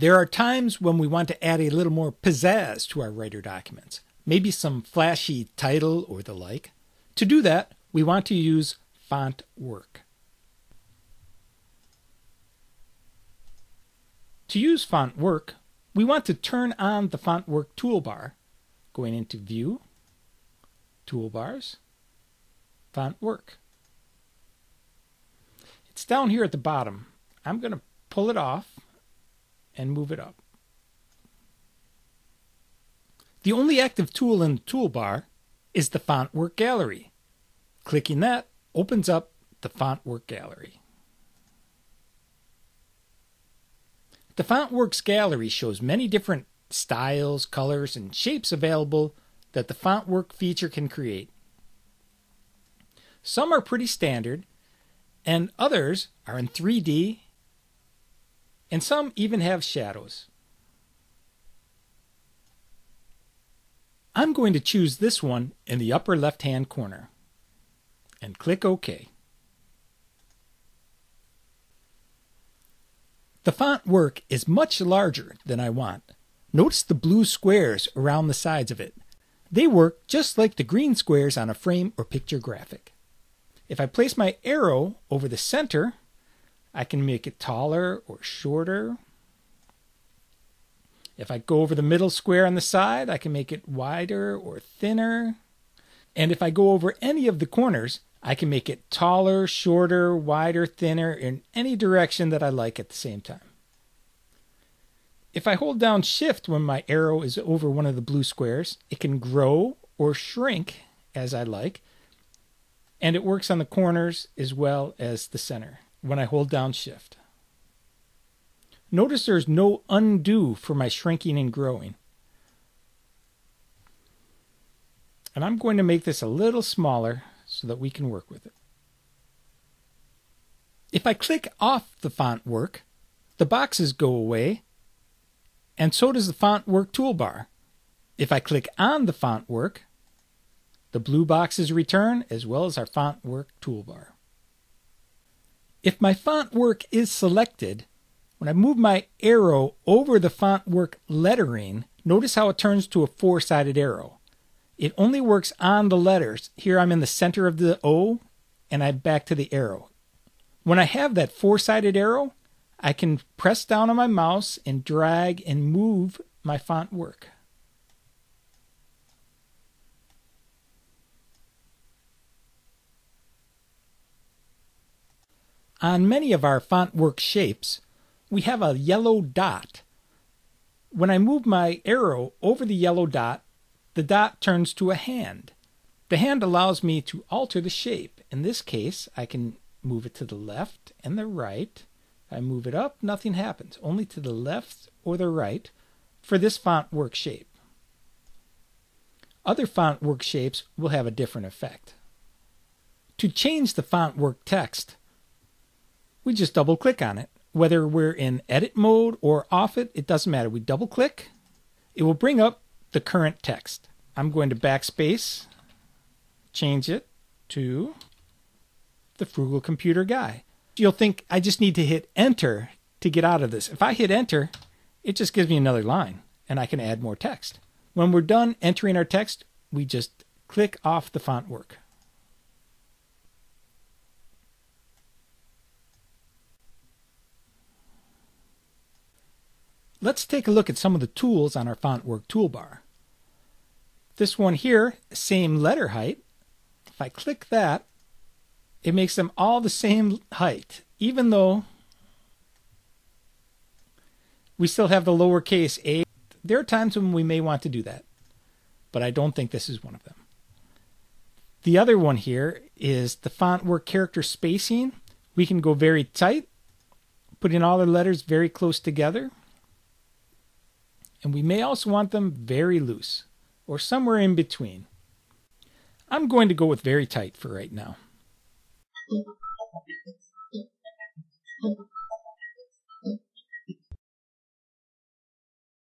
There are times when we want to add a little more pizzazz to our writer documents, maybe some flashy title or the like. To do that, we want to use font work. To use font work, we want to turn on the font work toolbar, going into View, Toolbars, Font Work. It's down here at the bottom. I'm going to pull it off and move it up. The only active tool in the toolbar is the Font Work Gallery. Clicking that opens up the Font Work Gallery. The FontWorks gallery shows many different styles, colors, and shapes available that the FontWork feature can create. Some are pretty standard, and others are in 3D, and some even have shadows. I'm going to choose this one in the upper left hand corner and click OK. The font work is much larger than I want. Notice the blue squares around the sides of it. They work just like the green squares on a frame or picture graphic. If I place my arrow over the center, I can make it taller or shorter. If I go over the middle square on the side, I can make it wider or thinner. And if I go over any of the corners, I can make it taller, shorter, wider, thinner, in any direction that I like at the same time. If I hold down shift when my arrow is over one of the blue squares, it can grow or shrink as I like. And it works on the corners as well as the center when I hold down shift. Notice there's no undo for my shrinking and growing. And I'm going to make this a little smaller so that we can work with it. If I click off the font work, the boxes go away, and so does the font work toolbar. If I click on the font work, the blue boxes return as well as our font work toolbar. If my font work is selected, when I move my arrow over the font work lettering, notice how it turns to a four-sided arrow. It only works on the letters. Here I'm in the center of the O and I'm back to the arrow. When I have that four-sided arrow, I can press down on my mouse and drag and move my font work. On many of our font work shapes, we have a yellow dot. When I move my arrow over the yellow dot, the dot turns to a hand. The hand allows me to alter the shape. In this case, I can move it to the left and the right. I move it up, nothing happens, only to the left or the right for this font work shape. Other font work shapes will have a different effect. To change the font work text, we just double click on it. Whether we're in edit mode or off it, it doesn't matter. We double click, it will bring up the current text. I'm going to backspace, change it to the Frugal Computer Guy. You'll think I just need to hit enter to get out of this. If I hit enter, it just gives me another line and I can add more text. When we're done entering our text, we just click off the font work. Let's take a look at some of the tools on our font work toolbar. This one here, same letter height. If I click that, it makes them all the same height, even though we still have the lowercase a. There are times when we may want to do that, but I don't think this is one of them. The other one here is the font work character spacing. We can go very tight, putting all the letters very close together and we may also want them very loose or somewhere in between. I'm going to go with very tight for right now.